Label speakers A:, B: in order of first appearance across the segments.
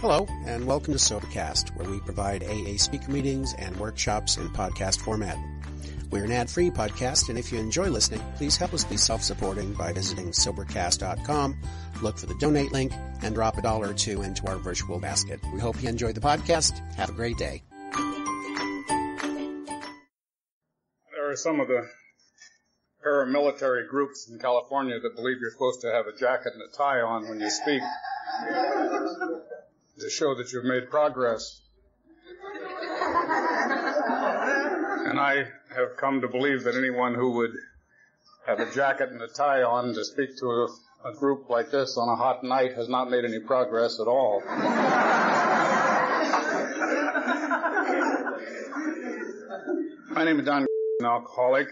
A: Hello, and welcome to Sobercast, where we provide AA speaker meetings and workshops in podcast format. We're an ad-free podcast, and if you enjoy listening, please help us be self-supporting by visiting Sobercast.com, look for the donate link, and drop a dollar or two into our virtual basket. We hope you enjoy the podcast. Have a great day.
B: There are some of the paramilitary groups in California that believe you're supposed to have a jacket and a tie on when you speak to show that you've made progress. And I have come to believe that anyone who would have a jacket and a tie on to speak to a, a group like this on a hot night has not made any progress at all. My name is Don, an alcoholic.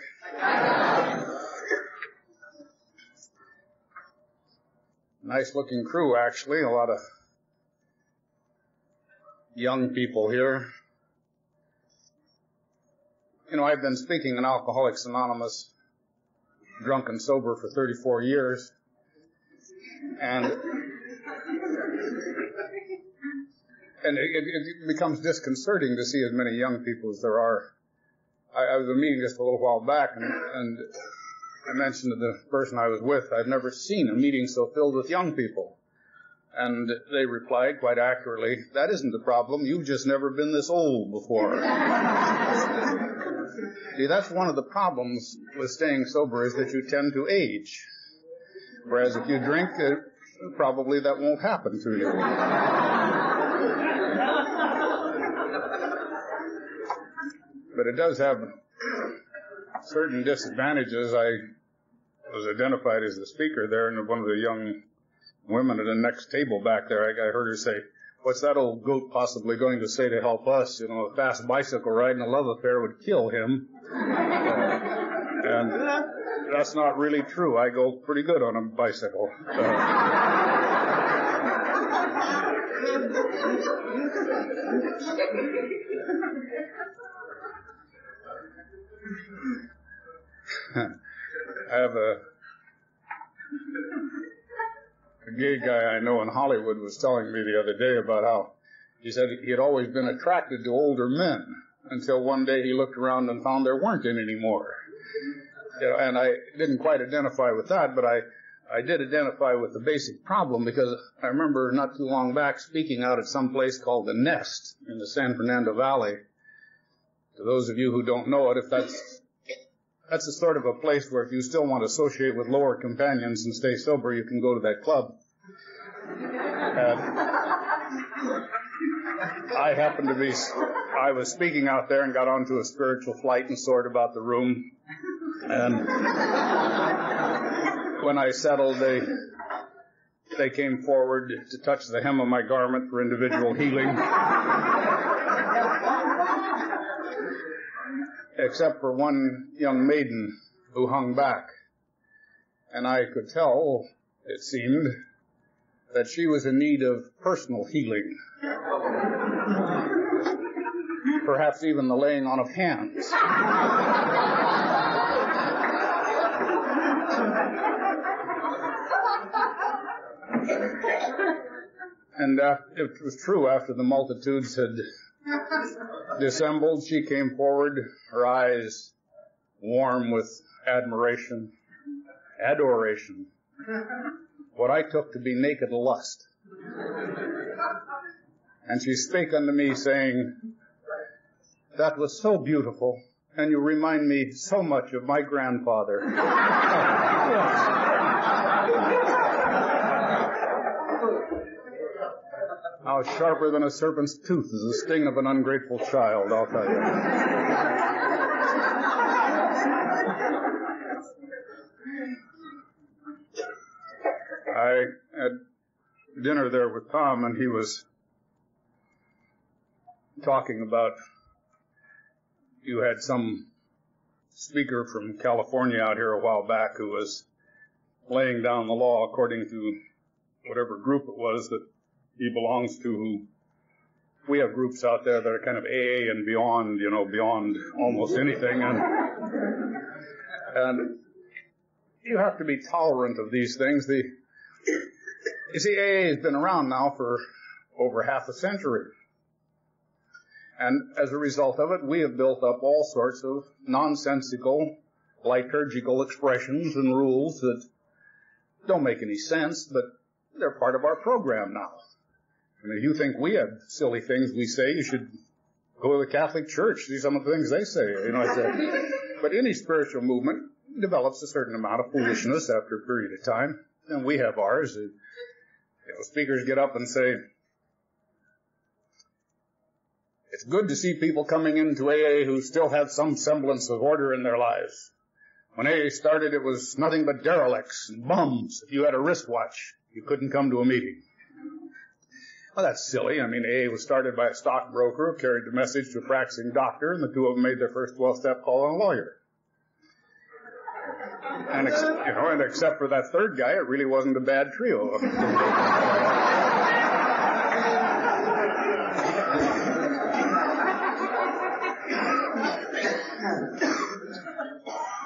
B: Nice looking crew, actually. A lot of young people here. You know, I've been speaking in Alcoholics Anonymous, drunk and sober for 34 years. And, and it, it, becomes disconcerting to see as many young people as there are. I, I was at a meeting just a little while back and, and I mentioned to the person I was with, I've never seen a meeting so filled with young people. And they replied quite accurately, that isn't the problem. You've just never been this old before. See, that's one of the problems with staying sober is that you tend to age. Whereas if you drink, uh, probably that won't happen to you. but it does have certain disadvantages. I was identified as the speaker there, and one of the young women at the next table back there, I, I heard her say, what's that old goat possibly going to say to help us? You know, a fast bicycle ride and a love affair would kill him. and that's not really true. I go pretty good on a bicycle. I have a a gay guy I know in Hollywood was telling me the other day about how he said he had always been attracted to older men until one day he looked around and found there weren't any anymore. You know, and I didn't quite identify with that, but I, I did identify with the basic problem because I remember not too long back speaking out at some place called the Nest in the San Fernando Valley. To those of you who don't know it, if that's that's the sort of a place where if you still want to associate with lower companions and stay sober, you can go to that club. And I happened to be, I was speaking out there and got onto a spiritual flight and soared about the room. And when I settled, they, they came forward to touch the hem of my garment for individual healing. except for one young maiden who hung back. And I could tell, it seemed, that she was in need of personal healing. Perhaps even the laying on of hands. and it was true after the multitudes had dissembled, she came forward, her eyes warm with admiration, adoration, what I took to be naked lust. And she spake unto me, saying, That was so beautiful, and you remind me so much of my grandfather. How sharper than a serpent's tooth is the sting of an ungrateful child, I'll tell you. I had dinner there with Tom, and he was talking about you had some speaker from California out here a while back who was laying down the law according to whatever group it was that he belongs to who we have groups out there that are kind of AA and beyond, you know, beyond almost anything. And, and you have to be tolerant of these things. The, you see, AA has been around now for over half a century. And as a result of it, we have built up all sorts of nonsensical liturgical expressions and rules that don't make any sense, but they're part of our program now. Mean, if you think we have silly things we say, you should go to the Catholic Church, see some of the things they say. You know, but any spiritual movement develops a certain amount of foolishness after a period of time, and we have ours. Know, speakers get up and say, it's good to see people coming into AA who still have some semblance of order in their lives. When AA started, it was nothing but derelicts and bums. If you had a wristwatch, you couldn't come to a meeting. Well, that's silly. I mean, AA was started by a stockbroker who carried the message to a practicing doctor, and the two of them made their first 12-step call on a lawyer. And, ex- you know, and except for that third guy, it really wasn't a bad trio.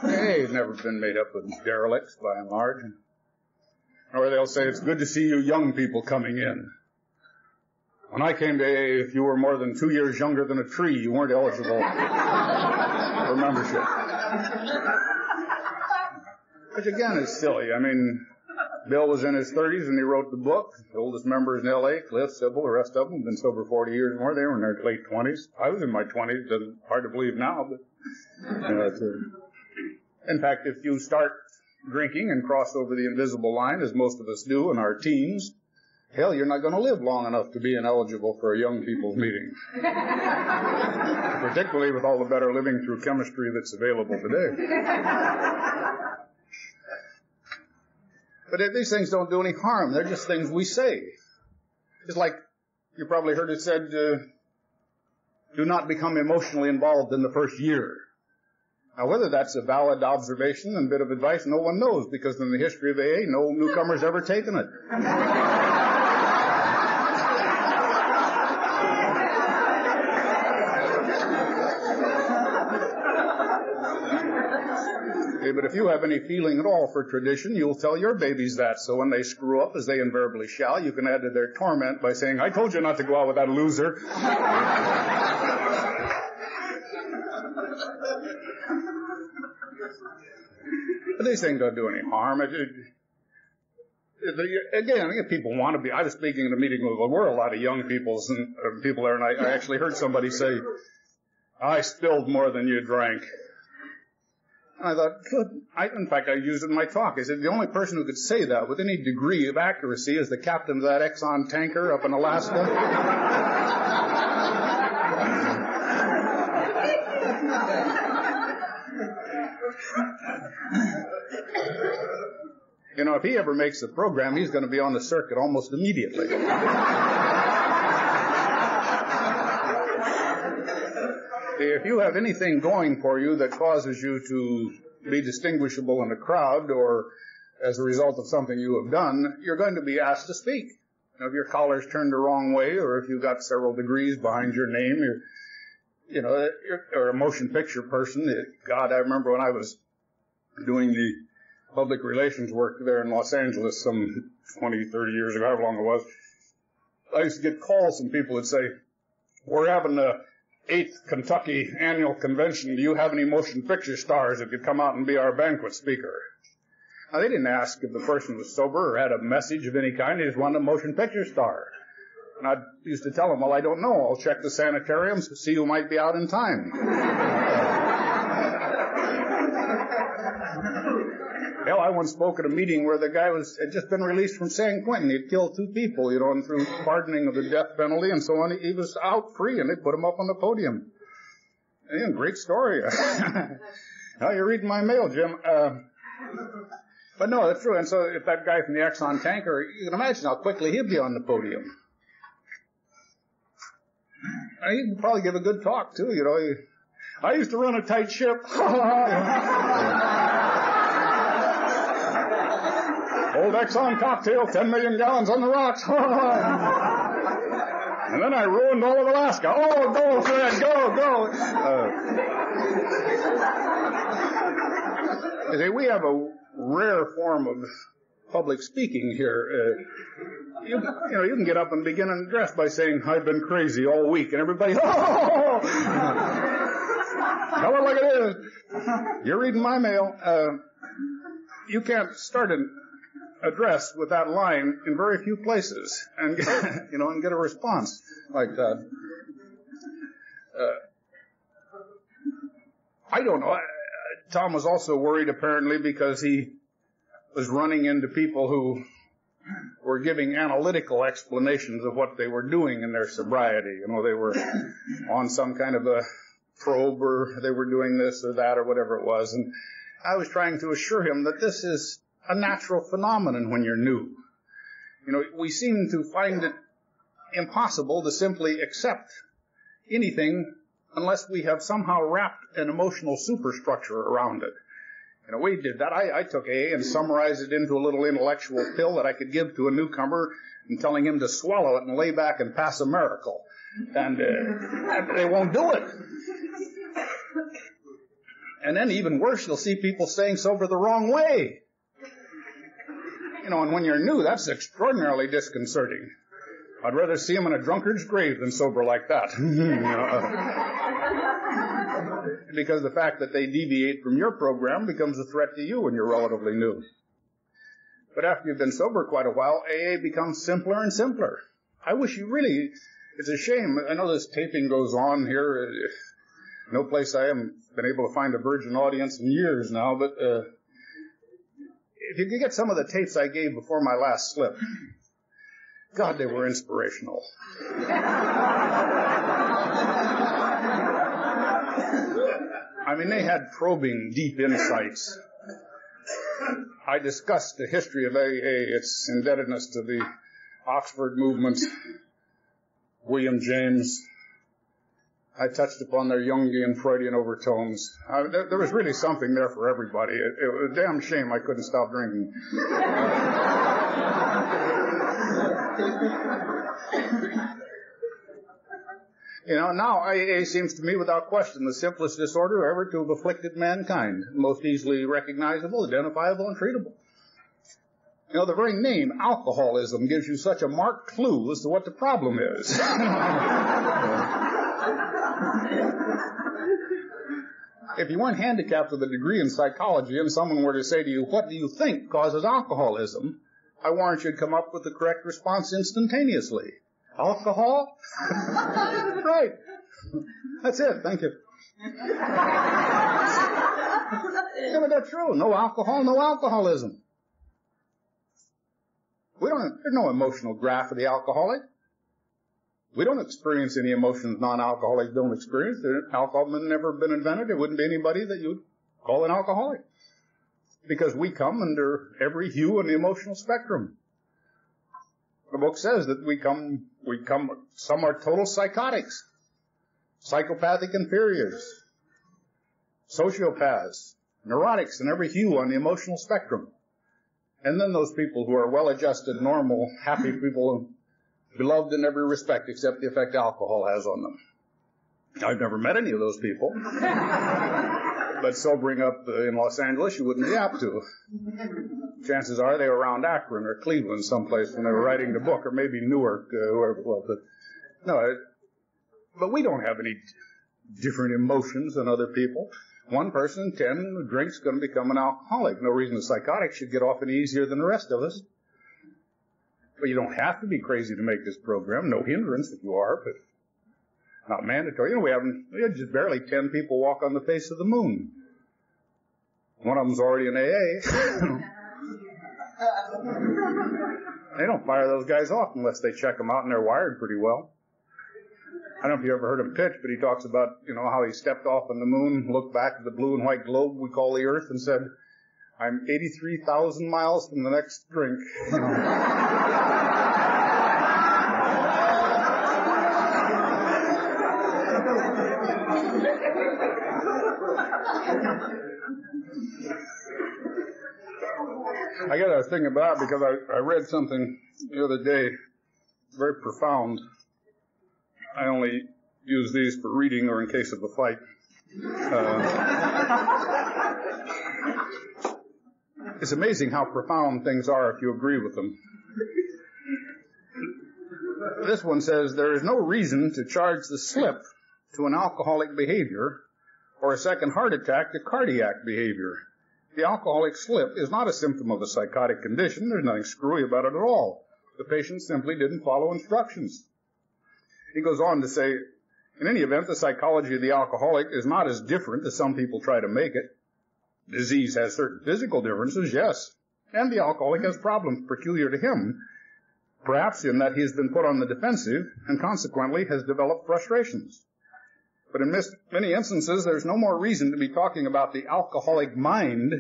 B: They've never been made up of derelicts by and large. Or they'll say, it's good to see you young people coming in. When I came to AA, if you were more than two years younger than a tree, you weren't eligible for membership. Which again is silly. I mean, Bill was in his 30s and he wrote the book. The oldest members in LA, Cliff, Sybil, the rest of them have been sober 40 years or more. They were in their late 20s. I was in my 20s. Doesn't hard to believe now, but you know, it's a, in fact, if you start drinking and cross over the invisible line, as most of us do in our teens, hell, you're not going to live long enough to be ineligible for a young people's meeting. Particularly with all the better living through chemistry that's available today. But these things don't do any harm. They're just things we say. It's like you probably heard it said, uh, do not become emotionally involved in the first year. Now, whether that's a valid observation and bit of advice, no one knows because in the history of AA, no newcomer's ever taken it. But if you have any feeling at all for tradition, you'll tell your babies that. So when they screw up, as they invariably shall, you can add to their torment by saying, I told you not to go out with that loser. but these things don't do any harm. It, it, again, if people want to be, I was speaking in a meeting with, well, we're a lot of young people, and, uh, people there, and I, I actually heard somebody say, I spilled more than you drank. And I thought, good. I, in fact, I used it in my talk. I said, the only person who could say that with any degree of accuracy is the captain of that Exxon tanker up in Alaska. you know, if he ever makes the program, he's going to be on the circuit almost immediately. If you have anything going for you that causes you to be distinguishable in a crowd or as a result of something you have done, you're going to be asked to speak. Now, if your collar's turned the wrong way or if you've got several degrees behind your name, you're, you know, or a motion picture person. God, I remember when I was doing the public relations work there in Los Angeles some 20, 30 years ago, however long it was. I used to get calls and people would say, we're having a eighth Kentucky annual convention, do you have any motion picture stars that could come out and be our banquet speaker? Now, they didn't ask if the person was sober or had a message of any kind. They just wanted a motion picture star. And I used to tell them, well, I don't know. I'll check the sanitariums to see who might be out in time. Hell, I once spoke at a meeting where the guy was had just been released from San Quentin. He'd killed two people, you know, and through pardoning of the death penalty and so on, he was out free, and they put him up on the podium. Great story. now you're reading my mail, Jim. Uh, but no, that's true. And so if that guy from the Exxon tanker, you can imagine how quickly he'd be on the podium. He'd probably give a good talk too, you know. I used to run a tight ship. Old Exxon cocktail, 10 million gallons on the rocks. and then I ruined all of Alaska. Oh, go, Fred, go, go. Uh, see, we have a rare form of public speaking here. Uh, you, you, know, you can get up and begin an address by saying, I've been crazy all week, and everybody, oh! Tell it like it is. You're reading my mail. Uh, you can't start an address with that line in very few places and, you know, and get a response like that. Uh, I don't know. Tom was also worried apparently because he was running into people who were giving analytical explanations of what they were doing in their sobriety. You know, they were on some kind of a probe or they were doing this or that or whatever it was. And I was trying to assure him that this is a natural phenomenon when you're new. You know, we seem to find it impossible to simply accept anything unless we have somehow wrapped an emotional superstructure around it. You know, we did that. I, I took A and summarized it into a little intellectual pill that I could give to a newcomer and telling him to swallow it and lay back and pass a miracle. And, uh, they won't do it. And then even worse, you'll see people staying sober the wrong way. You know, and when you're new, that's extraordinarily disconcerting. I'd rather see him in a drunkard's grave than sober like that. because the fact that they deviate from your program becomes a threat to you when you're relatively new. But after you've been sober quite a while, AA becomes simpler and simpler. I wish you really, it's a shame. I know this taping goes on here. No place I haven't been able to find a virgin audience in years now, but, uh, if you could get some of the tapes I gave before my last slip, God, they were inspirational. I mean, they had probing, deep insights. I discussed the history of AA, its indebtedness to the Oxford movement, William James. I touched upon their Jungian Freudian overtones. I, there, there, was really something there for everybody. It, it, was a damn shame I couldn't stop drinking. You know, now AA seems to me without question the simplest disorder ever to have afflicted mankind, most easily recognizable, identifiable, and treatable. You know, the very name, alcoholism, gives you such a marked clue as to what the problem is. if you weren't handicapped with a degree in psychology and someone were to say to you, what do you think causes alcoholism? I warrant you'd come up with the correct response instantaneously. Alcohol? right. That's it. Thank you. yeah, but that's true. No alcohol, no alcoholism. Don't, there's no emotional graph for the alcoholic. We don't experience any emotions non-alcoholics don't experience. Alcohol never been invented. There wouldn't be anybody that you'd call an alcoholic. Because we come under every hue in the emotional spectrum. The book says that we come, we come, some are total psychotics, psychopathic inferiors, sociopaths, neurotics in every hue on the emotional spectrum. And then those people who are well-adjusted, normal, happy people, beloved in every respect except the effect alcohol has on them. I've never met any of those people. but sobering up in Los Angeles, you wouldn't be apt to. Chances are they were around Akron or Cleveland someplace when they were writing the book, or maybe Newark, uh, whoever it was. But no, but we don't have any different emotions than other people. One person, ten drinks, going to become an alcoholic. No reason a psychotic should get off any easier than the rest of us. But you don't have to be crazy to make this program. No hindrance if you are, but not mandatory. You know, we haven't, we had just barely 10 people walk on the face of the moon. One of them's already in AA. they don't fire those guys off unless they check them out and they're wired pretty well. I don't know if you ever heard him pitch, but he talks about, you know, how he stepped off on the moon, looked back at the blue and white globe we call the Earth and said, I'm 83,000 miles from the next drink. I got to think about it because I, I read something the other day, very profound. I only use these for reading or in case of a fight. Uh, It's amazing how profound things are if you agree with them. This one says there is no reason to charge the slip to an alcoholic behavior or a second heart attack to cardiac behavior. The alcoholic slip is not a symptom of a psychotic condition. There's nothing screwy about it at all. The patient simply didn't follow instructions. He goes on to say, in any event, the psychology of the alcoholic is not as different as some people try to make it. Disease has certain physical differences, yes, and the alcoholic has problems peculiar to him, perhaps in that he has been put on the defensive and consequently has developed frustrations. But in many instances, there's no more reason to be talking about the alcoholic mind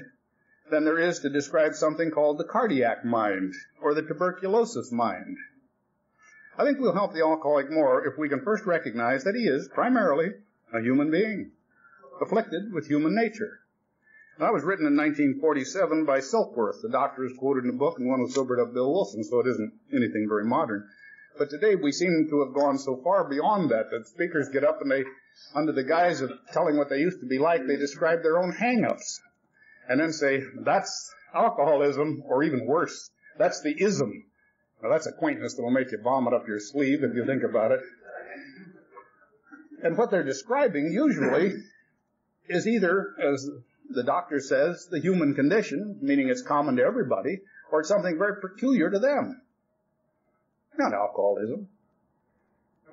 B: than there is to describe something called the cardiac mind or the tuberculosis mind. I think we'll help the alcoholic more if we can first recognize that he is primarily a human being, afflicted with human nature. That was written in 1947 by Silkworth. The doctor is quoted in the book, and one was sobered up Bill Wilson, so it isn't anything very modern. But today we seem to have gone so far beyond that that speakers get up and they, under the guise of telling what they used to be like, they describe their own hang-ups and then say, that's alcoholism, or even worse, that's the ism. Now that's a quaintness that will make you vomit up your sleeve if you think about it. And what they're describing usually is either, as the doctor says, the human condition, meaning it's common to everybody, or it's something very peculiar to them. Not alcoholism.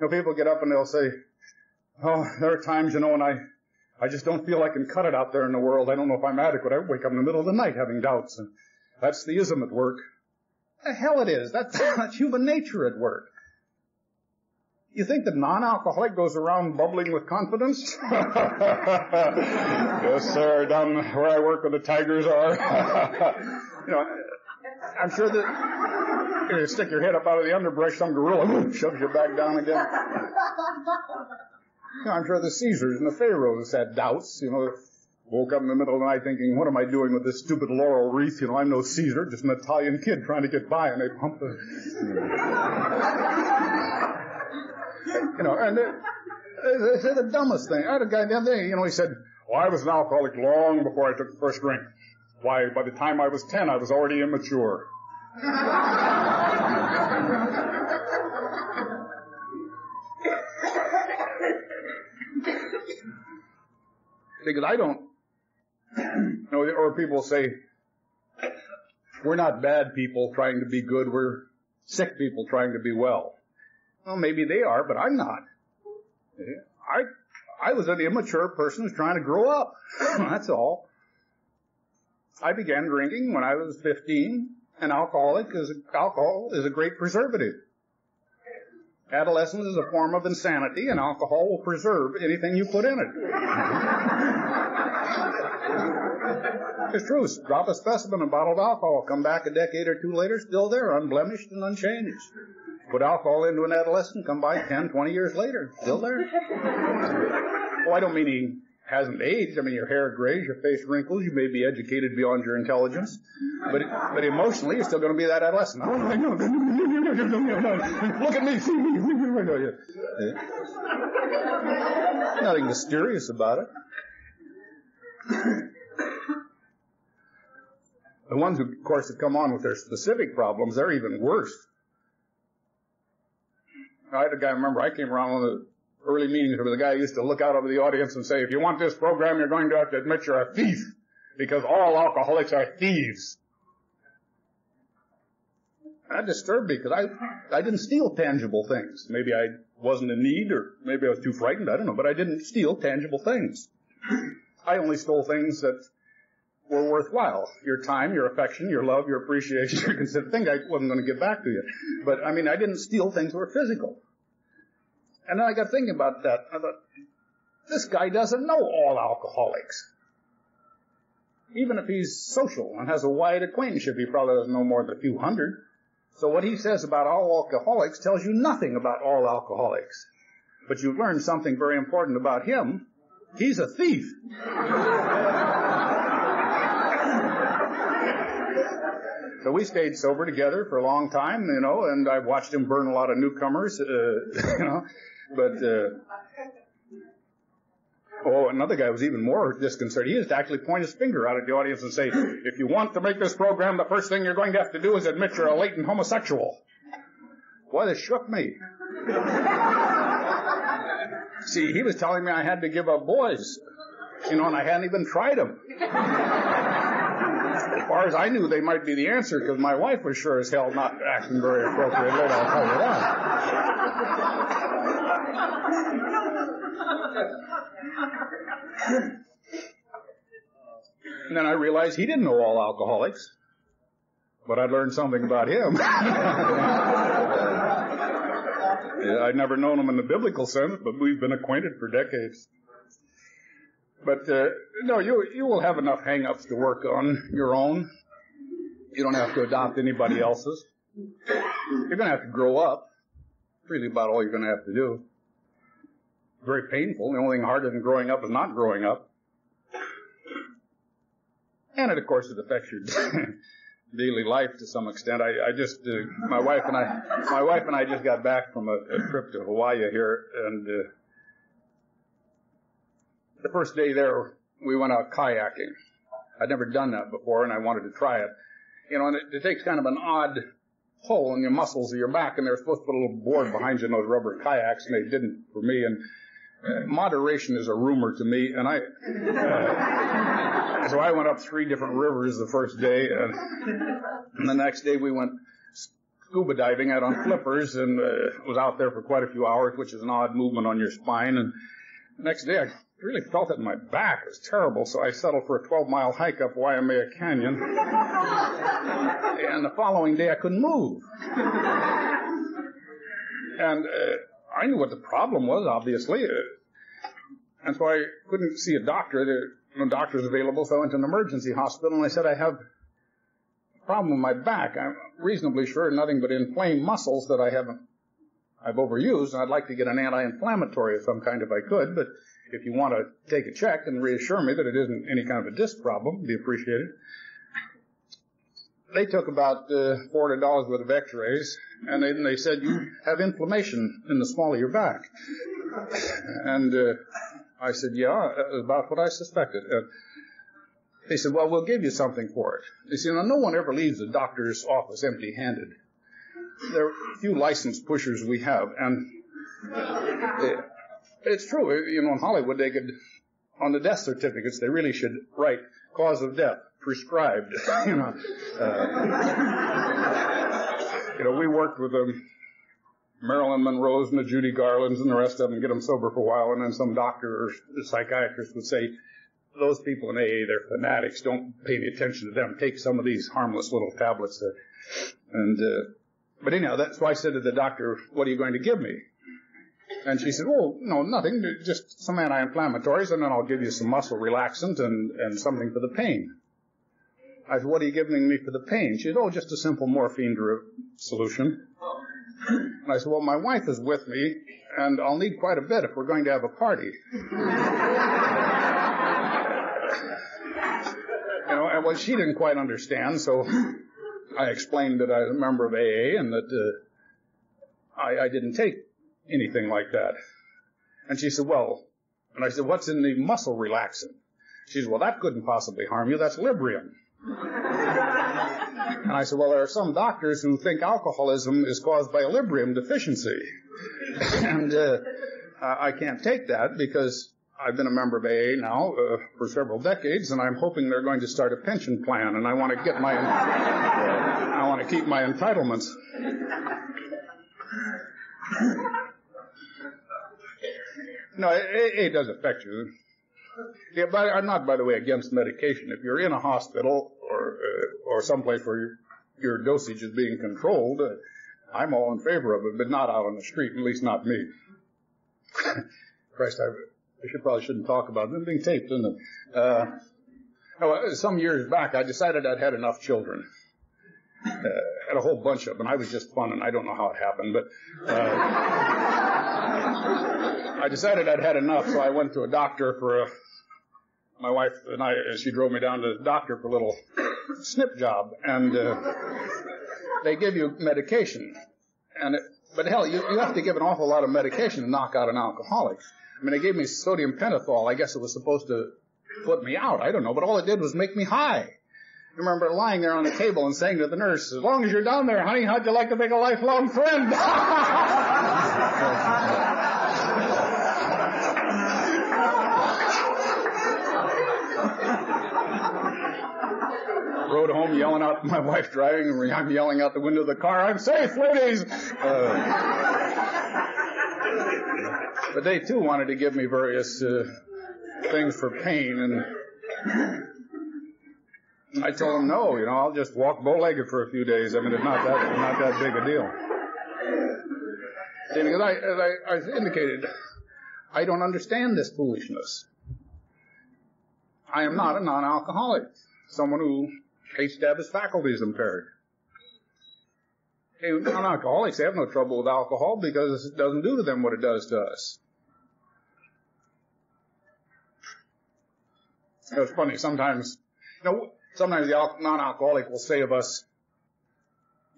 B: You know, people get up and they'll say, oh, there are times, you know, when I I just don't feel I can cut it out there in the world. I don't know if I'm adequate. I wake up in the middle of the night having doubts. And that's the ism at work. The hell it is. That's, that's human nature at work. You think the non-alcoholic goes around bubbling with confidence? yes, sir. Down where I work, where the tigers are. you know, I'm sure that you stick your head up out of the underbrush, some gorilla shoves you back down again. I'm sure the Caesars and the Pharaohs had doubts, you know, woke up in the middle of the night thinking, what am I doing with this stupid laurel wreath? You know, I'm no Caesar, just an Italian kid trying to get by, and they pump the... you know, and they, say the dumbest thing. I had a guy the other day, you know, he said, well, I was an alcoholic long before I took the first drink. Why, by the time I was 10, I was already immature. because I don't, or people say, we're not bad people trying to be good, we're sick people trying to be well. Well, maybe they are, but I'm not. I, I was an immature person who's trying to grow up. That's all. I began drinking when I was 15, and alcoholic is, alcohol is a great preservative. Adolescence is a form of insanity, and alcohol will preserve anything you put in it. it's true. Drop a specimen of bottled alcohol, come back a decade or two later, still there, unblemished and unchanged. Put alcohol into an adolescent, come by 10, 20 years later, still there. oh, I don't mean he hasn't aged. I mean, your hair grays, your face wrinkles, you may be educated beyond your intelligence, but but emotionally, you're still going to be that adolescent. Oh, Look at me, see me. Nothing mysterious about it. The ones who, of course, have come on with their specific problems, they're even worse. I had a guy, remember, I came around of the early meetings where the guy used to look out over the audience and say, if you want this program, you're going to have to admit you're a thief, because all alcoholics are thieves. That disturbed me because I, I didn't steal tangible things. Maybe I wasn't in need or maybe I was too frightened. I don't know, but I didn't steal tangible things. I only stole things that were worthwhile. Your time, your affection, your love, your appreciation, your consent. Thing I wasn't going to give back to you. But I mean, I didn't steal things that were physical. And then I got thinking about that. I thought, this guy doesn't know all alcoholics. Even if he's social and has a wide acquaintanceship, he probably doesn't know more than a few hundred. So what he says about all alcoholics tells you nothing about all alcoholics. But you learn something very important about him. He's a thief. so we stayed sober together for a long time, you know, and I've watched him burn a lot of newcomers, uh, you know, but, uh, Oh, another guy was even more disconcerted. He used to actually point his finger out at the audience and say, if you want to make this program, the first thing you're going to have to do is admit you're a latent homosexual. Boy, this shook me. See, he was telling me I had to give up boys. You know, and I hadn't even tried them. As far as I knew, they might be the answer because my wife was sure as hell not acting very appropriately. I'll tell you that. And then I realized he didn't know all alcoholics, but I'd learned something about him. I'd never known him in the biblical sense, but we've been acquainted for decades. But uh, no, you you will have enough hang-ups to work on your own. You don't have to adopt anybody else's. You're going to have to grow up. Really about all you're going to have to do. Very painful. The only thing harder than growing up is not growing up. And it, of course, it affects your daily life to some extent. I, I just, uh, my wife and I, my wife and I just got back from a, a trip to Hawaii here, and uh, the first day there, we went out kayaking. I'd never done that before, and I wanted to try it. You know, and it, it takes kind of an odd pull in your muscles of your back, and they're supposed to put a little board behind you in those rubber kayaks, and they didn't for me. And uh, moderation is a rumor to me, and I. Uh, so I went up three different rivers the first day, and, and the next day we went scuba diving out on flippers, and uh, was out there for quite a few hours, which is an odd movement on your spine. And the next day I really felt it in my back. It was terrible, so I settled for a 12 mile hike up Waimea Canyon. and the following day I couldn't move. and uh, I knew what the problem was, obviously. Uh, and so I couldn't see a doctor. There were no doctors available, so I went to an emergency hospital and I said, I have a problem with my back. I'm reasonably sure nothing but inflamed muscles that I haven't, I've overused, and I'd like to get an anti-inflammatory of some kind if I could, but if you want to take a check and reassure me that it isn't any kind of a disc problem, be appreciated. They took about uh, $400 worth of x-rays, and they, they said, you have inflammation in the small of your back. And uh, I said, yeah, about what I suspected. And they said, well, we'll give you something for it. They said, no one ever leaves the doctor's office empty-handed. There are few licensed pushers we have, and uh, it's true. You know, in Hollywood, they could, on the death certificates, they really should write cause of death prescribed. you know, uh, you know, we worked with them, Marilyn Monroe's and the Judy Garlands and the rest of them, get them sober for a while, and then some doctor or psychiatrist would say, those people in AA, they're fanatics. Don't pay any attention to them. Take some of these harmless little tablets. That, and, uh, but anyhow, that's why I said to the doctor, what are you going to give me? And she said, oh, no, nothing, just some anti-inflammatories, and then I'll give you some muscle relaxant and, and something for the pain. I said, what are you giving me for the pain? She said, oh, just a simple morphine solution. And I said, well, my wife is with me, and I'll need quite a bit if we're going to have a party. you know, and well, she didn't quite understand, so I explained that I was a member of AA and that uh, I, I didn't take anything like that. And she said, well, and I said, what's in the muscle relaxant? She said, well, that couldn't possibly harm you. That's Librium. and I said, well, there are some doctors who think alcoholism is caused by a Librium deficiency. and uh, I can't take that because I've been a member of AA now uh, for several decades, and I'm hoping they're going to start a pension plan, and I want to get my, I want to keep my entitlements. No, it, it does affect you. Yeah, but I'm not, by the way, against medication. If you're in a hospital or uh, or someplace where your, dosage is being controlled, uh, I'm all in favor of it, but not out on the street, at least not me. Christ, I, I should probably shouldn't talk about it. It's being taped, isn't it? Uh, uh, some years back, I decided I'd had enough children. Uh, had a whole bunch of them. I was just fun, and I don't know how it happened, but. Uh, I decided I'd had enough, so I went to a doctor for a, my wife and I, she drove me down to the doctor for a little snip job, and uh, they give you medication, and it, but hell, you, you have to give an awful lot of medication to knock out an alcoholic. I mean, they gave me sodium pentothal. I guess it was supposed to put me out. I don't know, but all it did was make me high. I remember lying there on the table and saying to the nurse, as long as you're down there, honey, how'd you like to make a lifelong friend? Rode home yelling out, my wife driving, and I'm yelling out the window of the car, I'm safe, ladies! Uh, but they too wanted to give me various uh, things for pain, and I told them no. You know, I'll just walk bow-legged for a few days. I mean, it's not that not that big a deal. And as I, as I, I indicated, I don't understand this foolishness. I am not a non-alcoholic, someone who hates to have his faculties impaired. Hey, non-alcoholics have no trouble with alcohol because it doesn't do to them what it does to us. It's funny, sometimes, you know, sometimes the non-alcoholic will say of us,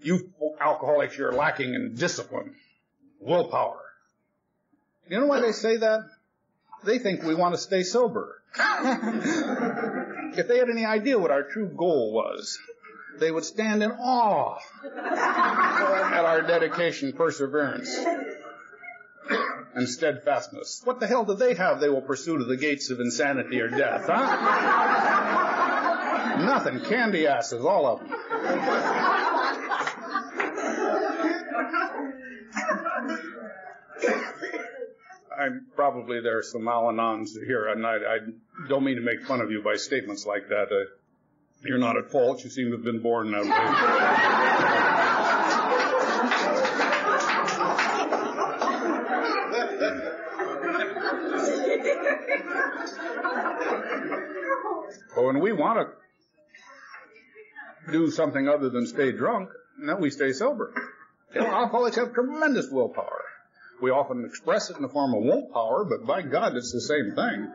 B: you alcoholics, you're lacking in discipline, willpower. You know why they say that? They think we want to stay sober. if they had any idea what our true goal was, they would stand in awe at our dedication, perseverance, and steadfastness. What the hell do they have they will pursue to the gates of insanity or death, huh? Nothing. Candy asses, all of them. I'm probably there are some Al-Anons here, and I, I, don't mean to make fun of you by statements like that. Uh, you're not at fault. You seem to have been born that way. But when we want to do something other than stay drunk, then we stay sober. You know, alcoholics have tremendous willpower. We often express it in the form of won't power, but by God, it's the same thing.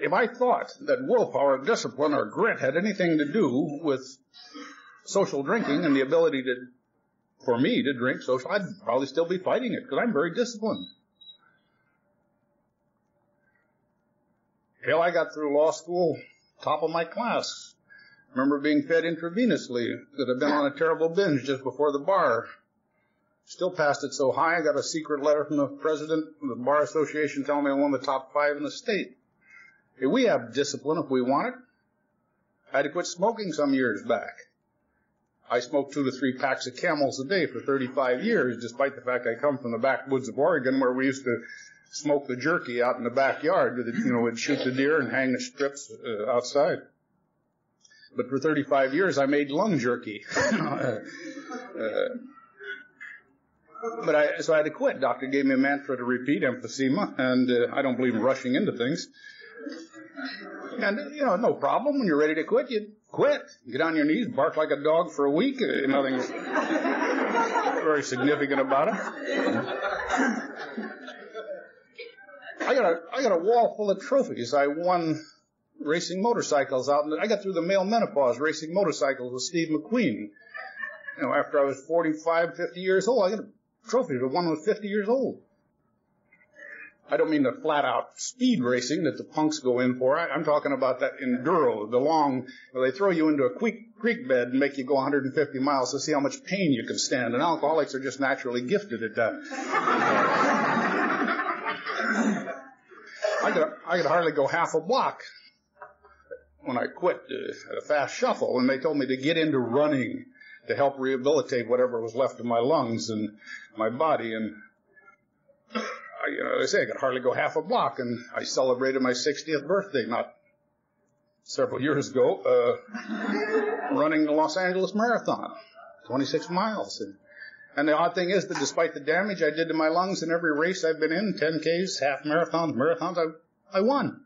B: If I thought that willpower, discipline, or grit had anything to do with social drinking and the ability to, for me to drink social, I'd probably still be fighting it because I'm very disciplined. Hell, I got through law school top of my class. Remember being fed intravenously that I'd been on a terrible binge just before the bar. Still passed it so high, I got a secret letter from the president of the Bar Association telling me I'm one of the top five in the state. Hey, we have discipline if we want it. I had to quit smoking some years back. I smoked two to three packs of camels a day for 35 years, despite the fact I come from the backwoods of Oregon where we used to smoke the jerky out in the backyard. You know, we'd shoot the deer and hang the strips uh, outside. But for 35 years, I made lung jerky. uh, but I, so I had to quit. Doctor gave me a mantra to repeat, emphysema, and uh, I don't believe in rushing into things. And, you know, no problem. When you're ready to quit, you quit. Get on your knees, bark like a dog for a week. Uh, nothing very significant about it. I got a, I got a wall full of trophies. I won racing motorcycles out, and I got through the male menopause racing motorcycles with Steve McQueen. You know, after I was 45, 50 years old, I got a trophy to one was 50 years old. I don't mean the flat out speed racing that the punks go in for. I, am talking about that enduro, the long, where they throw you into a creek, creek bed and make you go 150 miles to see how much pain you can stand. And alcoholics are just naturally gifted at that. I could, I could hardly go half a block when I quit uh, at a fast shuffle, and they told me to get into running to help rehabilitate whatever was left of my lungs and my body. And I, you know, I say I could hardly go half a block, and I celebrated my 60th birthday not several years ago, uh, running the Los Angeles Marathon, 26 miles. And, and the odd thing is that despite the damage I did to my lungs in every race I've been in, 10Ks, half marathons, marathons, I, I won.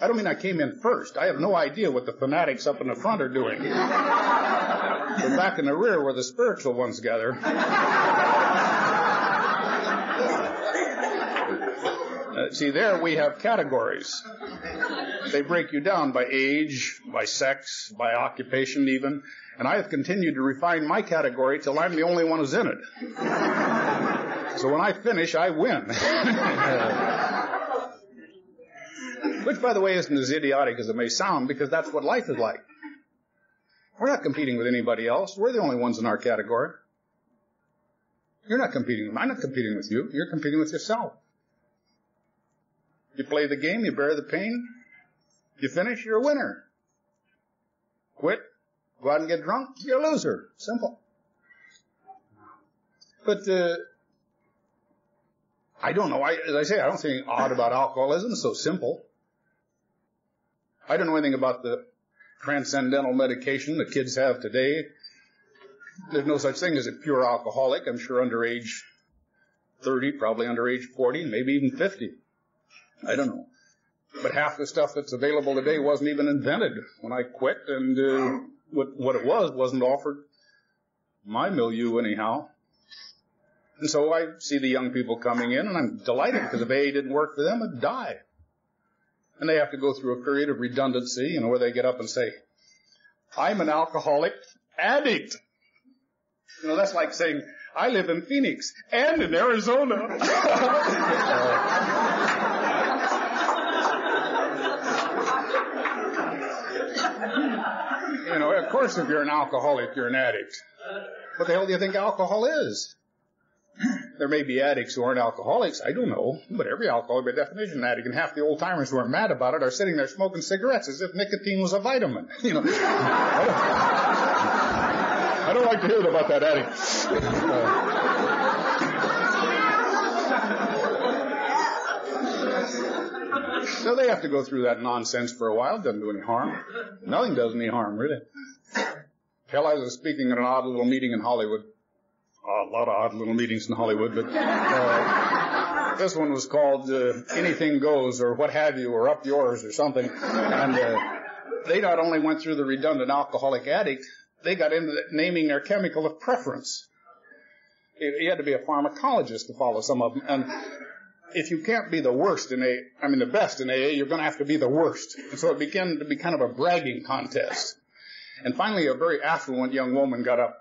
B: I don't mean I came in first. I have no idea what the fanatics up in the front are doing. but back in the rear where the spiritual ones gather. Uh, see, there we have categories. They break you down by age, by sex, by occupation even. And I have continued to refine my category till I'm the only one who's in it. So when I finish, I win. Which, by the way, isn't as idiotic as it may sound because that's what life is like. We're not competing with anybody else. We're the only ones in our category. You're not competing. I'm not competing with you. You're competing with yourself. You play the game, you bear the pain, you finish, you're a winner. Quit, go out and get drunk, you're a loser. Simple. But uh, I don't know. I, as I say, I don't think odd about alcoholism. It's so simple. I don't know anything about the transcendental medication the kids have today. There's no such thing as a pure alcoholic. I'm sure under age 30, probably under age 40, maybe even 50. I don't know. But half the stuff that's available today wasn't even invented when I quit, and uh, what, what it was wasn't offered my milieu anyhow. And so I see the young people coming in, and I'm delighted because if AA didn't work for them, it'd die. And they have to go through a period of redundancy, you know, where they get up and say, I'm an alcoholic addict. You know, that's like saying, I live in Phoenix and in Arizona. you know, of course, if you're an alcoholic, you're an addict. What the hell do you think alcohol is? There may be addicts who aren't alcoholics. I don't know. But every alcoholic, by definition, an addict. And half the old timers who are mad about it are sitting there smoking cigarettes as if nicotine was a vitamin. You know. I don't, I don't like to hear about that addict. Uh, so they have to go through that nonsense for a while. Doesn't do any harm. Nothing does any harm, really. Hell, I was speaking at an odd little meeting in Hollywood a lot of odd little meetings in Hollywood, but uh, this one was called uh, Anything Goes or What Have You or Up Yours or something. And uh, they not only went through the redundant alcoholic addict, they got into naming their chemical of preference. You had to be a pharmacologist to follow some of them. And if you can't be the worst in A, I mean the best in AA, you're going to have to be the worst. And so it began to be kind of a bragging contest. And finally, a very affluent young woman got up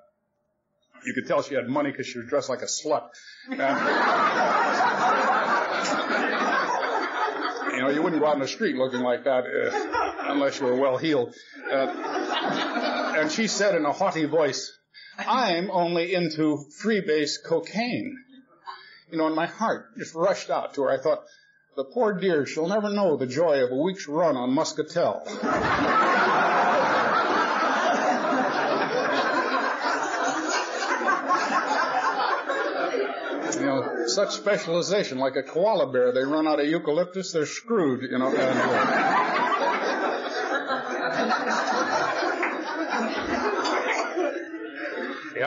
B: you could tell she had money because she was dressed like a slut. And, you know, you wouldn't go out in the street looking like that uh, unless you were well heeled. Uh, and she said in a haughty voice, I'm only into freebase cocaine. You know, and my heart just rushed out to her. I thought, the poor dear, she'll never know the joy of a week's run on Muscatel. such specialization, like a koala bear. They run out of eucalyptus, they're screwed, you know.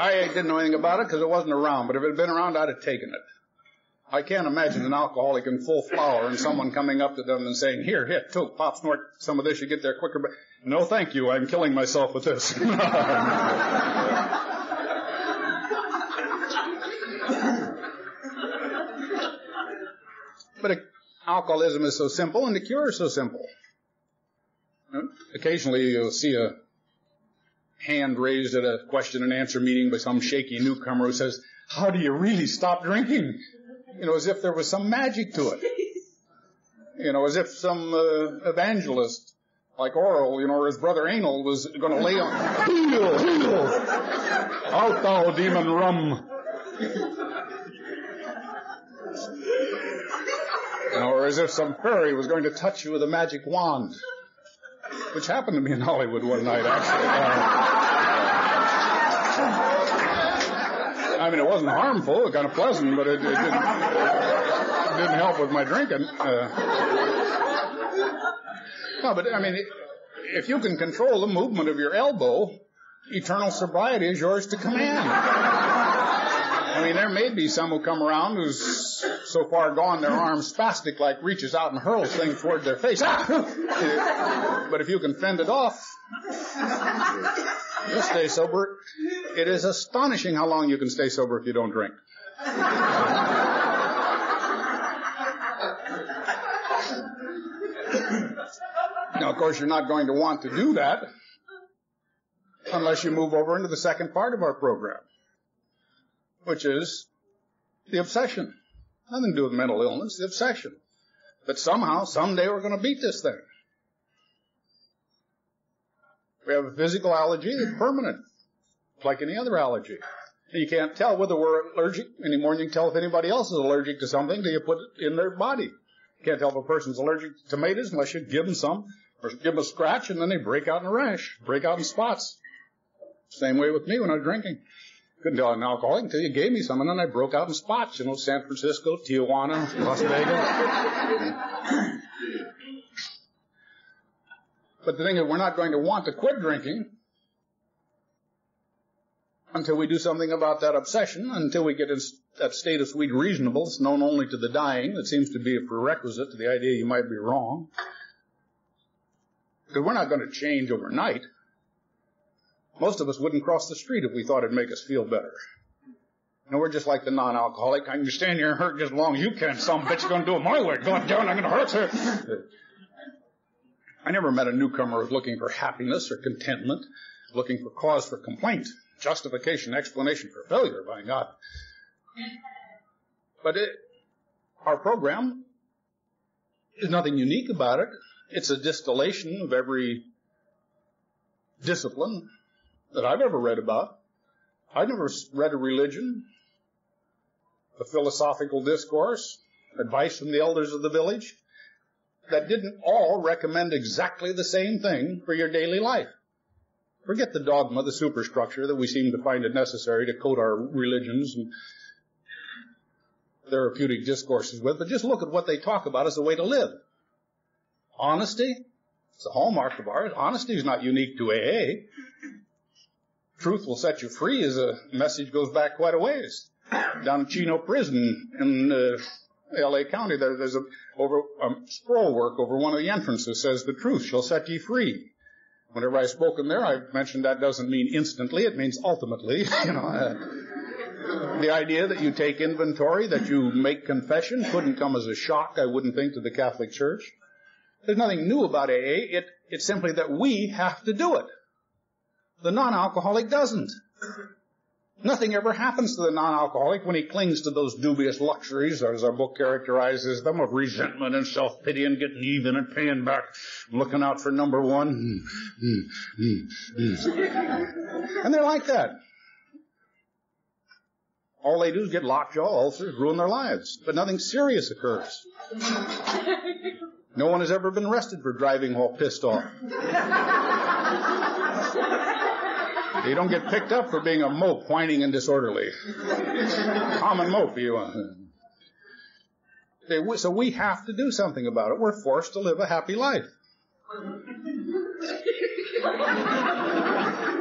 B: I didn't know anything about it because it wasn't around, but if it had been around, I'd have taken it. I can't imagine an alcoholic in full flower and someone coming up to them and saying, here, hit, toke, pop, snort, some of this, you get there quicker. But no, thank you. I'm killing myself with this. But alcoholism is so simple and the cure is so simple. Occasionally you'll see a hand raised at a question and answer meeting by some shaky newcomer who says, how do you really stop drinking? You know, as if there was some magic to it. You know, as if some uh, evangelist like Oral, you know, or his brother Anal was going to lay on, heal, heal, out thou demon rum. You know, or as if some fairy was going to touch you with a magic wand. Which happened to me in Hollywood one night, actually. Uh, I mean, it wasn't harmful, it kind of pleasant, but it, it, didn't, it didn't, help with my drinking. Uh, no, but I mean, if you can control the movement of your elbow, eternal sobriety is yours to command. I mean, there may be some who come around who's so far gone their arms spastic like reaches out and hurls things toward their face. Ah! but if you can fend it off, you'll stay sober. It is astonishing how long you can stay sober if you don't drink. Now, of course, you're not going to want to do that unless you move over into the second part of our program which is The obsession. Nothing to do with mental illness, the obsession. That somehow, someday we're going to beat this thing. We have a physical allergy that's permanent. Like any other allergy. You can't tell whether we're allergic anymore than you can tell if anybody else is allergic to something till you put it in their body. You can't tell if a person's allergic to tomatoes unless you give them some, or give them a scratch and then they break out in a rash, break out in spots. Same way with me when I was drinking. Couldn't tell I'm an alcoholic until you gave me some, and then I broke out in spots. You know, San Francisco, Tijuana, Las Vegas. but the thing is, we're not going to want to quit drinking until we do something about that obsession, until we get in that state of sweet reasonableness known only to the dying, that seems to be a prerequisite to the idea you might be wrong. Because we're not going to change overnight. Most of us wouldn't cross the street if we thought it'd make us feel better. Know, we're just like the non-alcoholic. I can stand here and hurt just as long as you can. Some bitch gonna do it my way. Going down, I'm gonna hurt her. I never met a newcomer who was looking for happiness or contentment, looking for cause for complaint, justification, explanation for failure, by God. But it, our program is nothing unique about it. It's a distillation of every discipline that I've ever read about. I've never read a religion, a philosophical discourse, advice from the elders of the village that didn't all recommend exactly the same thing for your daily life. Forget the dogma, the superstructure that we seem to find it necessary to coat our religions and therapeutic discourses with, but just look at what they talk about as a way to live. Honesty, it's a hallmark of ours. Honesty is not unique to AA truth will set you free is a message goes back quite a ways. Down in Chino Prison in uh, L.A. County, there, there's a over scroll work over one of the entrances says the truth shall set ye free. Whenever I've spoken there, I've mentioned that doesn't mean instantly; it means ultimately. you know, uh, the idea that you take inventory, that you make confession, couldn't come as a shock, I wouldn't think, to the Catholic Church. There's nothing new about AA. It, it's simply that we have to do it. The non-alcoholic doesn't. Nothing ever happens to the non-alcoholic when he clings to those dubious luxuries, as our book characterizes them, of resentment and self-pity and getting even and paying back, looking out for number one. and they're like that. All they do is get lockjaw ulcers, ruin their lives, but nothing serious occurs. No one has ever been arrested for driving while pissed off. You don't get picked up for being a mope, whining and disorderly. Common mope, you. Uh, so we have to do something about it. We're forced to live a happy life.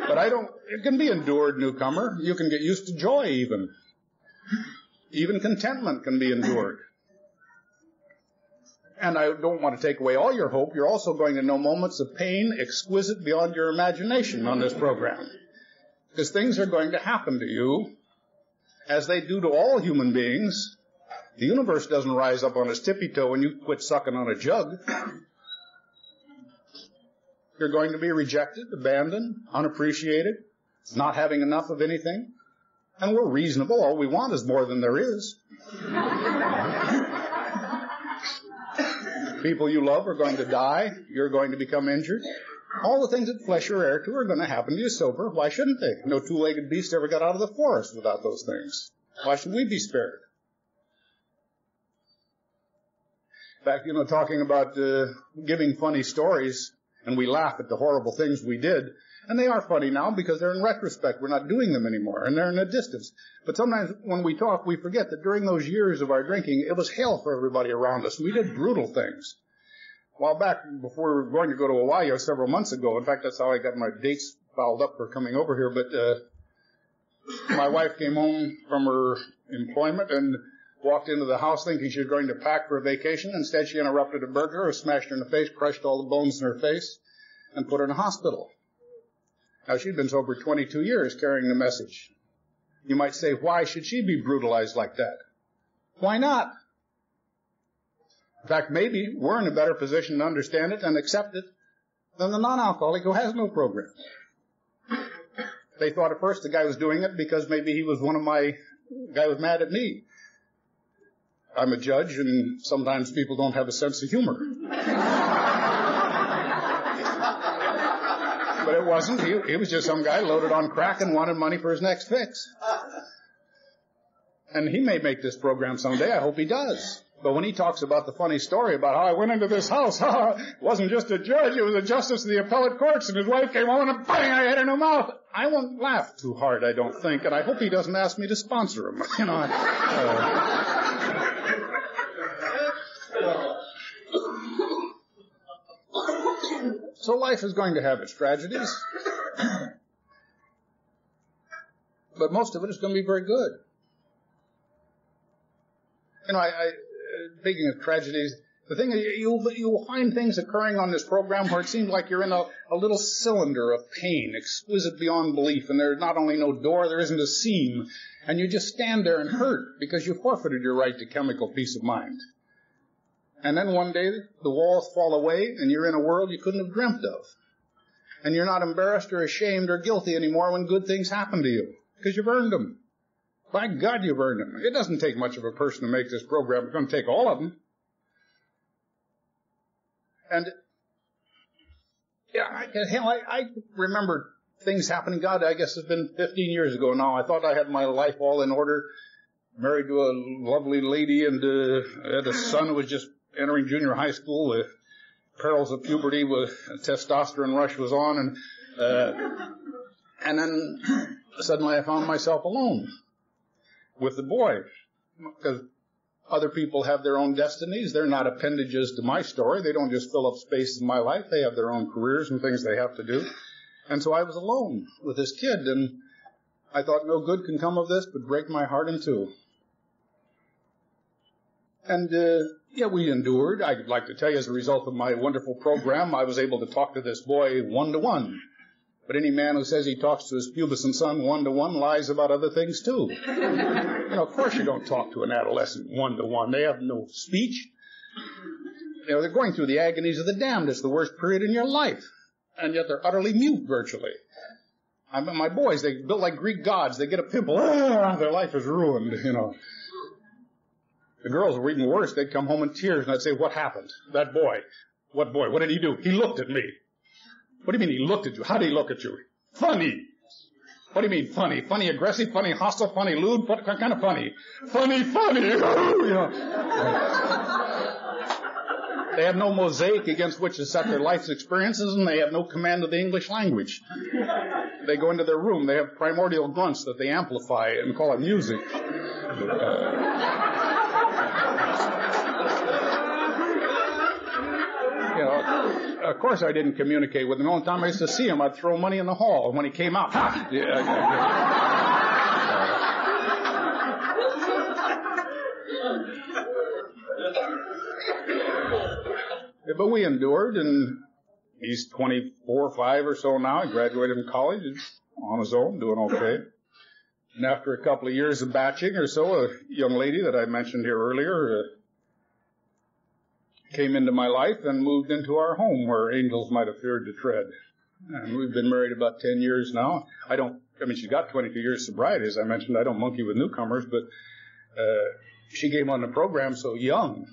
B: But I don't, it can be endured, newcomer. You can get used to joy even. Even contentment can be endured. And I don't want to take away all your hope. You're also going to know moments of pain exquisite beyond your imagination on this program. Because things are going to happen to you as they do to all human beings. The universe doesn't rise up on its tippy toe when you quit sucking on a jug. You're going to be rejected, abandoned, unappreciated, not having enough of anything. And we're reasonable. All we want is more than there is. People you love are going to die. You're going to become injured. All the things that flesh or heir to are going to happen to you sober. Why shouldn't they? No two-legged beast ever got out of the forest without those things. Why should we be spared? In fact, you know, talking about uh, giving funny stories, and we laugh at the horrible things we did, and they are funny now because they're in retrospect. We're not doing them anymore, and they're in a distance. But sometimes when we talk, we forget that during those years of our drinking, it was hell for everybody around us. We did brutal things while back before we were going to go to Hawaii several months ago. In fact, that's how I got my dates filed up for coming over here. But uh, my wife came home from her employment and walked into the house thinking she was going to pack for a vacation. Instead, she interrupted a burglar who smashed her in the face, crushed all the bones in her face, and put her in a hospital. Now, she'd been sober 22 years carrying the message. You might say, why should she be brutalized like that? Why not? In fact, maybe we're in a better position to understand it and accept it than the non-alcoholic who has no program. They thought at first the guy was doing it because maybe he was one of my, guy was mad at me. I'm a judge, and sometimes people don't have a sense of humor. but it wasn't. He, he was just some guy loaded on crack and wanted money for his next fix. And he may make this program someday. I hope he does. But when he talks about the funny story about how I went into this house, it wasn't just a judge, it was a justice of the appellate courts, and his wife came home and bang, I hit her in the mouth. I won't laugh too hard, I don't think, and I hope he doesn't ask me to sponsor him. You know. Uh, so life is going to have its tragedies, but most of it is going to be very good. You know, I, I speaking of tragedies, the thing is, you'll, you'll find things occurring on this program where it seems like you're in a, a little cylinder of pain, exquisite beyond belief, and there's not only no door, there isn't a seam, and you just stand there and hurt because you forfeited your right to chemical peace of mind. And then one day the walls fall away and you're in a world you couldn't have dreamt of. And you're not embarrassed or ashamed or guilty anymore when good things happen to you because you've earned them. By God, you've earned them. It doesn't take much of a person to make this program. It's going to take all of them. And yeah, I, hell, I, I remember things happening. God, I guess it's been 15 years ago now. I thought I had my life all in order. Married to a lovely lady and uh, had a son who was just entering junior high school. The perils of puberty with testosterone rush was on, and uh, and then suddenly I found myself alone with the boy because other people have their own destinies. They're not appendages to my story. They don't just fill up space in my life. They have their own careers and things they have to do. And so I was alone with this kid and I thought no good can come of this but break my heart in two. And, uh, yeah, we endured. I'd like to tell you as a result of my wonderful program, I was able to talk to this boy one to one. But any man who says he talks to his pubescent son one to one lies about other things too. you know, of course you don't talk to an adolescent one to one. They have no speech. You know, they're going through the agonies of the damned. It's the worst period in your life. And yet they're utterly mute virtually. I mean, my boys, they built like Greek gods. They get a pimple. Ah, their life is ruined, you know. The girls were even worse. They'd come home in tears and I'd say, what happened? That boy. What boy? What did he do? He looked at me. What do you mean he looked at you? How did he look at you? Funny. What do you mean funny? Funny aggressive, funny hostile, funny lewd? What kind of funny? Funny, funny. you know. They have no mosaic against which to set their life's experiences and they have no command of the English language. They go into their room, they have primordial grunts that they amplify and call it music. Uh, you know, of course I didn't communicate with him. The only time I used to see him, I'd throw money in the hall. When he came out, ha! Yeah, yeah. but we endured, and he's 24, 5 or so now. He graduated from college, on his own, doing okay. And after a couple of years of batching or so, a young lady that I mentioned here earlier, uh, came into my life and moved into our home where angels might have feared to tread. And we've been married about 10 years now. I don't, I mean, she's got 22 years sobriety, as I mentioned. I don't monkey with newcomers, but, uh, she came on the program so young.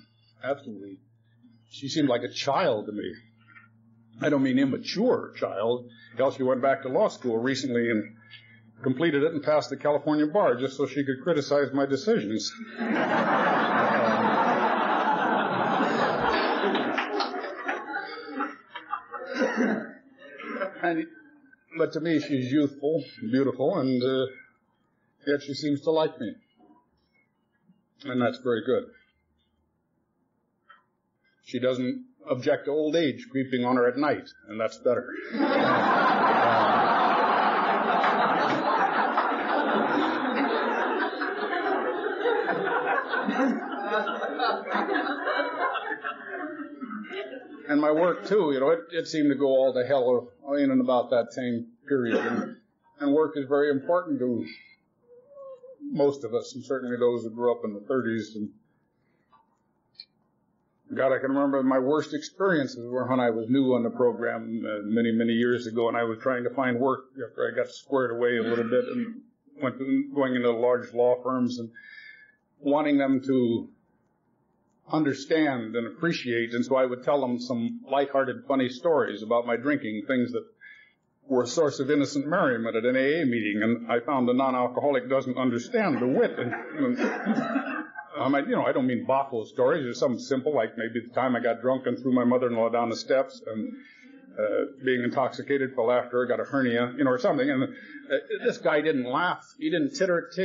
B: Absolutely. She seemed like a child to me. I don't mean immature child. Else she went back to law school recently and completed it and passed the California bar just so she could criticize my decisions. and, but to me, she's youthful, beautiful, and uh, yet she seems to like me. And that's very good. She doesn't object to old age creeping on her at night, and that's better. and my work too, you know, it, it seemed to go all to hell in and about that same period. And, and work is very important to most of us, and certainly those who grew up in the 30s. And God, I can remember my worst experiences were when I was new on the program uh, many, many years ago, and I was trying to find work after I got squared away a little bit and went to, going into large law firms and wanting them to understand and appreciate. And so I would tell them some lighthearted, funny stories about my drinking, things that were a source of innocent merriment at an AA meeting. And I found the non-alcoholic doesn't understand the wit. And, and I might, you know, I don't mean bottle stories. There's something simple, like maybe the time I got drunk and threw my mother-in-law down the steps and uh, being intoxicated, fell after got a hernia, you know, or something. And uh, this guy didn't laugh. He didn't titter a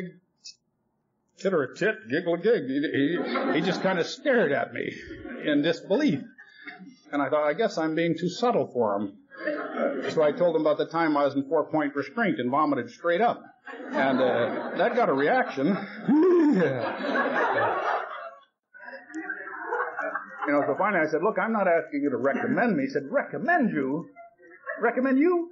B: titter a tit, giggle a gig. He, he, he just kind of stared at me in disbelief. And I thought, I guess I'm being too subtle for him. So I told him about the time I was in four point restraint and vomited straight up. And uh, that got a reaction. You know, so finally I said, look, I'm not asking you to recommend me. He said, recommend you? Recommend you?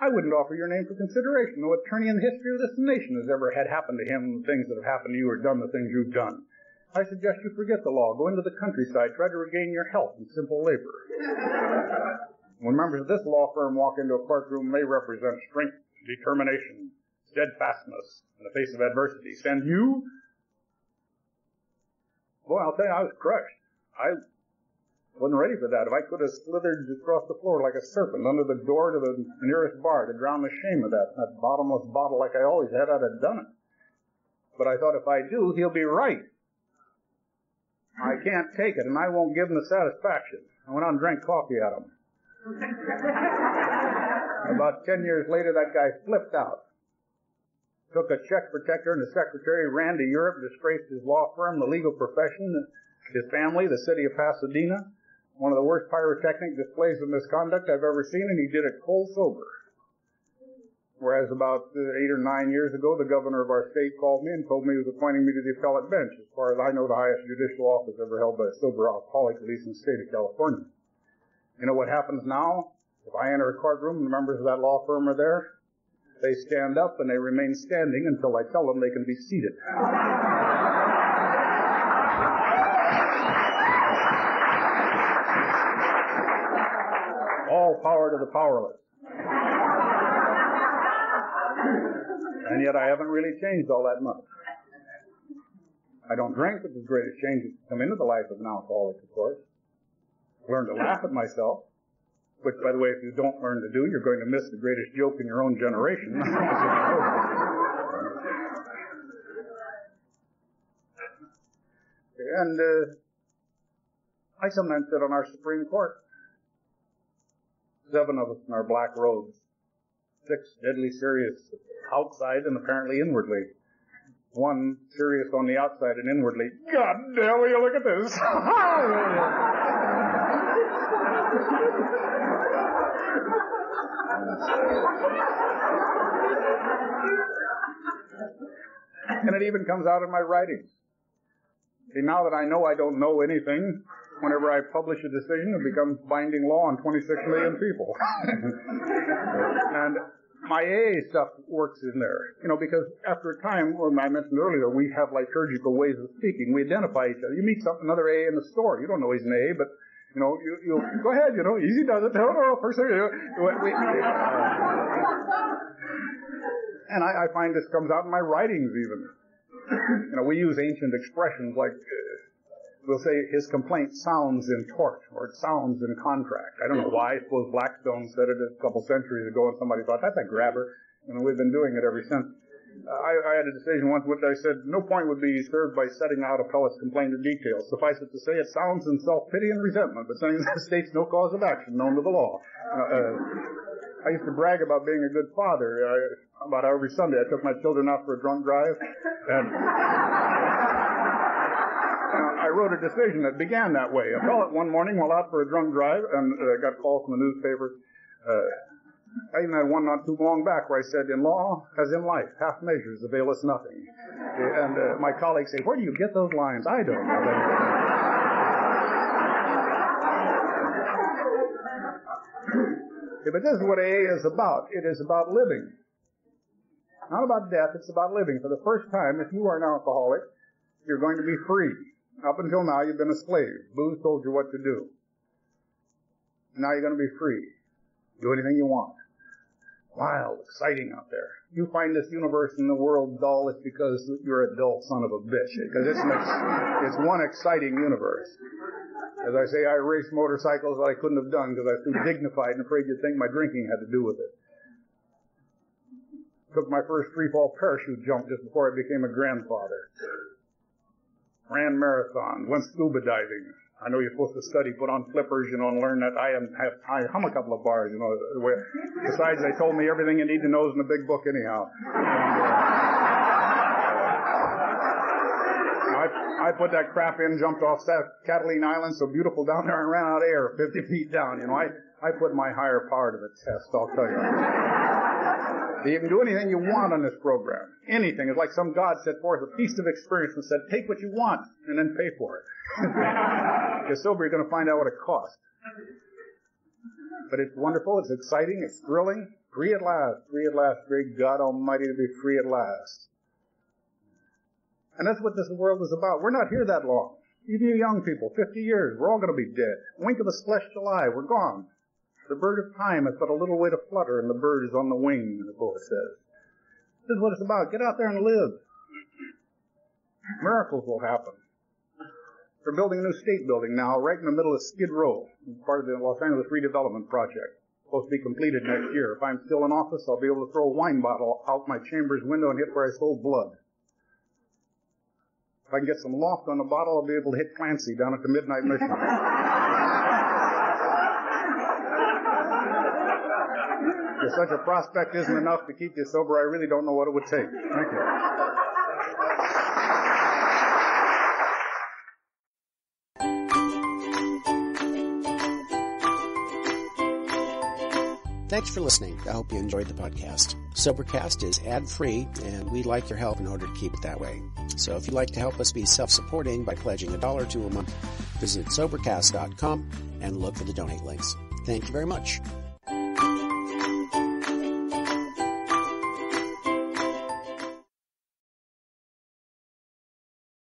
B: I wouldn't offer your name for consideration. No attorney in the history of this nation has ever had happen to him the things that have happened to you or done the things you've done. I suggest you forget the law, go into the countryside, try to regain your health and simple labor. when members of this law firm walk into a courtroom, they represent strength, determination, steadfastness in the face of adversity. Send you? Boy, I'll tell you, I was crushed. I wasn't ready for that. If I could have slithered across the floor like a serpent under the door to the nearest bar to drown the shame of that, that bottomless bottle like I always had, I'd have done it. But I thought if I do, he'll be right. I can't take it, and I won't give him the satisfaction. I went out and drank coffee at him. About ten years later, that guy flipped out. Took a check protector and a secretary, ran to Europe, disgraced his law firm, the legal profession, his family, the city of Pasadena. One of the worst pyrotechnic displays of misconduct I've ever seen, and he did it cold sober. Whereas about uh, eight or nine years ago, the governor of our state called me and told me he was appointing me to the appellate bench. As far as I know, the highest judicial office ever held by a sober alcoholic, at least in the state of California. You know what happens now? If I enter a courtroom and the members of that law firm are there, they stand up and they remain standing until I tell them they can be seated. all power to the powerless. and yet I haven't really changed all that much. I don't drink, which is the greatest change that's come into the life of an alcoholic, of course. Learn to laugh at myself, which, by the way, if you don't learn to do, you're going to miss the greatest joke in your own generation. and uh, I sometimes sit on our Supreme Court seven of us in our black robes. Six deadly serious outside and apparently inwardly. One serious on the outside and inwardly. God damn, will you look at this? and it even comes out in my writings. See, now that I know I don't know anything, whenever I publish a decision, it becomes binding law on 26 million people. and my AA stuff works in there, you know, because after a time, when I mentioned earlier, we have liturgical ways of speaking. We identify each other. You meet some, another AA in the store. You don't know he's an AA, but you know, you, you go ahead. You know, easy does it. It first thing. You know, we, and I, I find this comes out in my writings even. You know, we use ancient expressions like we'll say his complaint sounds in tort or it sounds in contract. I don't know why. I suppose Blackstone said it a couple centuries ago and somebody thought that's a grabber. And we've been doing it ever since. I, I, had a decision once which I said no point would be served by setting out appellant's complaint in detail. Suffice it to say it sounds in self-pity and resentment, but saying that states no cause of action known to the law. Uh, uh, I used to brag about being a good father. About every Sunday I took my children out for a drunk drive and I wrote a decision that began that way. I A fellow one morning while out for a drunk drive and uh, got a call from the newspaper. Uh, I even had one not too long back where I said, in law, as in life, half measures avail us nothing. And uh, my colleagues say, where do you get those lines? I don't know. but this is what AA is about. It is about living. Not about death, it's about living. For the first time, if you are an alcoholic, you're going to be free. Up until now, you've been a slave. Booze told you what to do. Now you're going to be free. Do anything you want. wild, exciting out there. You find this universe and the world dull, it's because you're a dull son of a bitch. Because it's, ex- it's one exciting universe. As I say, I raced motorcycles that I couldn't have done because I was too dignified and afraid you'd think my drinking had to do with it. Took my first free fall parachute jump just before I became a grandfather. Ran marathons, went scuba diving, I know you're supposed to study, put on flippers, you know, and learn that I have, I hum a couple of bars, you know. Besides, they told me everything you need to know is in the big book anyhow. And, uh, I, I put that crap in, jumped off Catalina Island, so beautiful down there, and ran out of air 50 feet down. You know, I, I put my higher power to the test, I'll tell you. You can do anything you want on this program. Anything. It's like some God set forth a feast of experience and said, take what you want and then pay for it. You're sober, you're going to find out what it costs. But it's wonderful, it's exciting, it's thrilling. Free at last, free at last, great God Almighty to be free at last. And that's what this world is about. We're not here that long. Even you young people, 50 years, we're all going to be dead. Wink of a celestial eye, we're gone. The bird of time has but a little way to flutter, and the bird is on the wing, the poet says. This is what it's about. Get out there and live. Miracles will happen. They're building a new state building now, right in the middle of Skid Row, part of the Los Angeles redevelopment project. Supposed to be completed next year. If I'm still in office, I'll be able to throw a wine bottle out my chamber's window and hit where I sold blood. If I can get some loft on the bottle, I'll be able to hit Clancy down at the Midnight Mission. if such a prospect isn't enough to keep you sober, I really don't know what it would take. Thank you.
A: Thanks for listening. I hope you enjoyed the podcast. Sobercast is ad free, and we'd like your help in order to keep it that way. So if you'd like to help us be self supporting by pledging a dollar to a month, visit Sobercast.com and look for the donate links. Thank you very much.